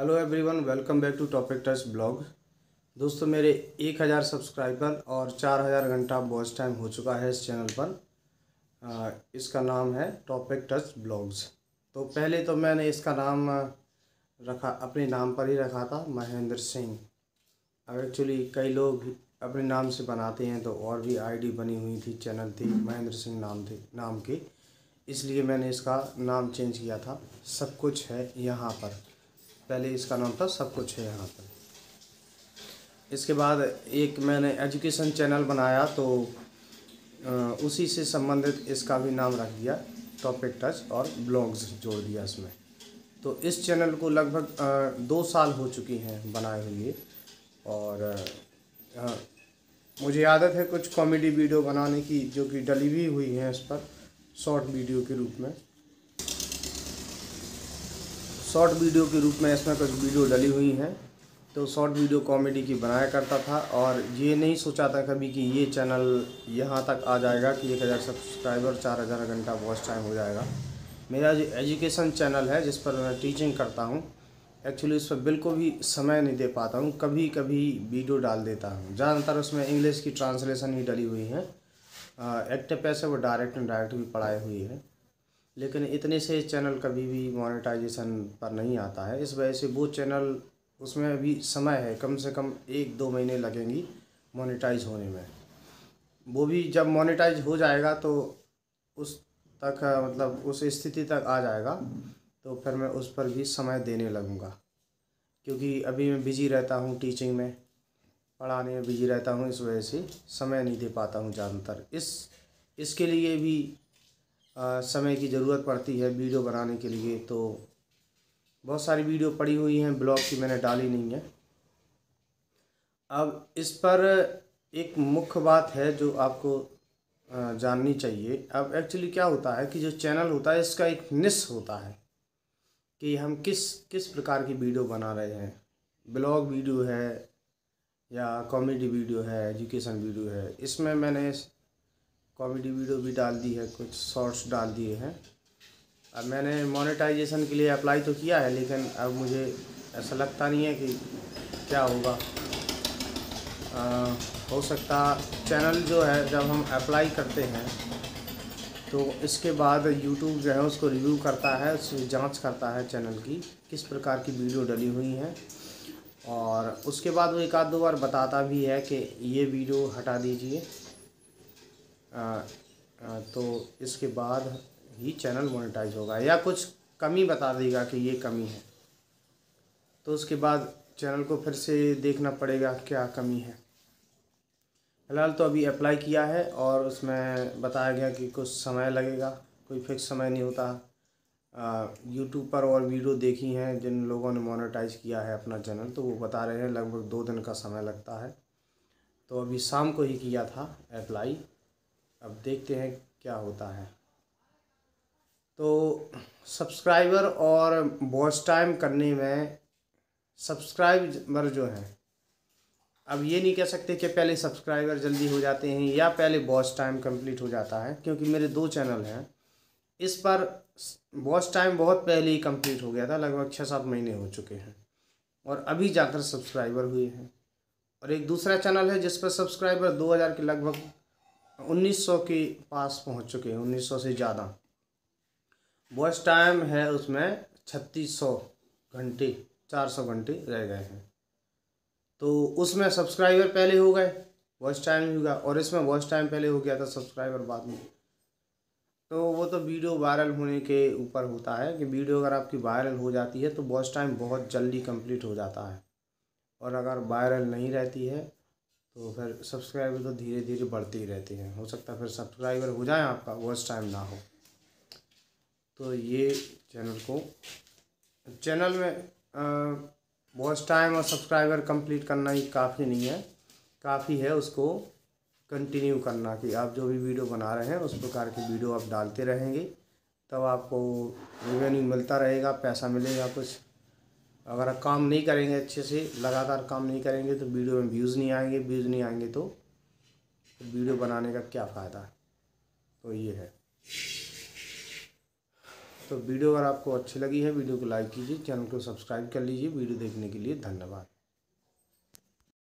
Hello everyone welcome back to topic touch blog दोस्तों, मेरे एक हज़ार सब्सक्राइबर और चार हज़ार घंटा वॉच टाइम हो चुका है इस चैनल पर। इसका नाम है टॉपिक टच ब्लॉग्स तो पहले तो मैंने इसका नाम रखा, अपने नाम पर ही रखा था, महेंद्र सिंह। अब एक्चुअली कई लोग अपने नाम से बनाते हैं तो और भी आईडी बनी हुई थी चैनल थी, महेंद्र सिंह नाम थे, नाम के। इसलिए मैंने इसका नाम चेंज किया था। सब कुछ है यहाँ पर। पहले इसका नाम था सब कुछ है यहाँ पर इसके बाद एक मैंने एजुकेशन चैनल बनाया तो उसी से संबंधित इसका भी नाम रख दिया टॉपिक टच और ब्लॉग्स जोड़ दिया इसमें। तो इस चैनल को लगभग दो साल हो चुकी हैं बनाए हुए और मुझे आदत है कुछ कॉमेडी वीडियो बनाने की जो कि डली भी हुई हैं इस पर शॉर्ट वीडियो के रूप में। शॉर्ट वीडियो के रूप में इसमें कुछ वीडियो डली हुई हैं। तो शॉर्ट वीडियो कॉमेडी की बनाया करता था और ये नहीं सोचा था कभी कि ये चैनल यहाँ तक आ जाएगा कि एक हज़ार सब्सक्राइबर, चार हज़ार घंटा वॉच टाइम हो जाएगा। मेरा जो एजुकेशन चैनल है जिस पर मैं टीचिंग करता हूँ। एक्चुअली उस पर बिल्कुल भी समय नहीं दे पाता हूँ। कभी कभी वीडियो डाल देता हूँ। ज़्यादातर उसमें इंग्लिश की ट्रांसलेशन ही डली हुई है। एक्टिव पैसे वो डायरेक्ट एंड डायरेक्ट भी पढ़ाई हुई है। लेकिन इतने से चैनल कभी भी मोनेटाइजेशन पर नहीं आता है। इस वजह से वो चैनल, उसमें अभी समय है, कम से कम एक दो महीने लगेंगी मोनेटाइज होने में। वो भी जब मोनेटाइज हो जाएगा तो उस तक मतलब उस स्थिति तक आ जाएगा तो फिर मैं उस पर भी समय देने लगूँगा। क्योंकि अभी मैं बिज़ी रहता हूँ टीचिंग में, पढ़ाने में बिज़ी रहता हूँ, इस वजह से समय नहीं दे पाता हूँ ज़्यादातर। इस, इसके लिए भी समय की ज़रूरत पड़ती है वीडियो बनाने के लिए तो बहुत सारी वीडियो पड़ी हुई हैं, ब्लॉग की मैंने डाली नहीं है। अब इस पर एक मुख्य बात है जो आपको जाननी चाहिए। अब एक्चुअली क्या होता है कि जो चैनल होता है, इसका एक निस होता है कि हम किस किस प्रकार की वीडियो बना रहे हैं। ब्लॉग वीडियो है या कॉमेडी वीडियो है एजुकेशन वीडियो है, इसमें मैंने कॉमेडी वीडियो भी डाल दी है कुछ शॉर्ट्स डाल दिए हैं। अब मैंने मोनेटाइजेशन के लिए अप्लाई तो किया है लेकिन अब मुझे ऐसा लगता नहीं है कि क्या होगा। आ, हो सकता चैनल जो है जब हम अप्लाई करते हैं तो इसके बाद यूट्यूब जो है उसको रिव्यू करता है उसकी जाँच करता है चैनल की किस प्रकार की वीडियो डली हुई हैं। और उसके बाद वो एक आध दो बार बताता भी है कि ये वीडियो हटा दीजिए। तो इसके बाद ही चैनल मोनेटाइज होगा। या कुछ कमी बता देगा कि ये कमी है। तो उसके बाद चैनल को फिर से देखना पड़ेगा क्या कमी है। फ़िलहाल तो अभी अप्लाई किया है और उसमें बताया गया कि कुछ समय लगेगा, कोई फिक्स समय नहीं होता। यूट्यूब पर और वीडियो देखी हैं, जिन लोगों ने मोनेटाइज किया है अपना चैनल तो वो बता रहे हैं लगभग दो दिन का समय लगता है। तो अभी शाम को ही किया था अप्लाई अब देखते हैं क्या होता है। तो सब्सक्राइबर और वॉच टाइम करने में सब्सक्राइबर जो है, अब ये नहीं कह सकते कि पहले सब्सक्राइबर जल्दी हो जाते हैं या पहले वॉच टाइम कंप्लीट हो जाता है, क्योंकि मेरे दो चैनल हैं। इस पर वॉच टाइम बहुत पहले ही कंप्लीट हो गया था, लगभग छः सात महीने हो चुके हैं और अभी जाकर सब्सक्राइबर हुए हैं। और एक दूसरा चैनल है जिस पर सब्सक्राइबर दो हज़ार के लगभग 1900 के पास पहुँच चुके हैं 1900 से ज़्यादा। वॉच टाइम है उसमें छत्तीस सौ घंटे, चार सौ घंटे रह गए हैं। तो उसमें सब्सक्राइबर पहले हो गए, वॉच टाइम होगा और इसमें वॉच टाइम पहले हो गया था सब्सक्राइबर बाद में। तो वो तो वीडियो वायरल होने के ऊपर होता है कि वीडियो अगर आपकी वायरल हो जाती है तो वॉच टाइम बहुत जल्दी कंप्लीट हो जाता है। और अगर वायरल नहीं रहती है तो फिर सब्सक्राइबर तो धीरे धीरे बढ़ते ही रहते हैं। हो सकता है फिर सब्सक्राइबर हो जाए आपका वॉच टाइम ना हो। तो ये चैनल को चैनल में वॉच टाइम और सब्सक्राइबर कंप्लीट करना ही काफ़ी नहीं है। काफ़ी है उसको कंटिन्यू करना कि आप जो भी वीडियो बना रहे हैं, उस प्रकार की वीडियो आप डालते रहेंगे। तब आपको रेवेन्यू मिलता रहेगा, पैसा मिलेगा कुछ। अगर आप काम नहीं करेंगे अच्छे से, लगातार काम नहीं करेंगे तो वीडियो में व्यूज़ नहीं आएँगे व्यूज़ नहीं आएँगे तो वीडियो बनाने का क्या फ़ायदा? तो ये है। तो वीडियो अगर आपको अच्छी लगी है, वीडियो को लाइक कीजिए चैनल को सब्सक्राइब कर लीजिए, वीडियो देखने के लिए धन्यवाद।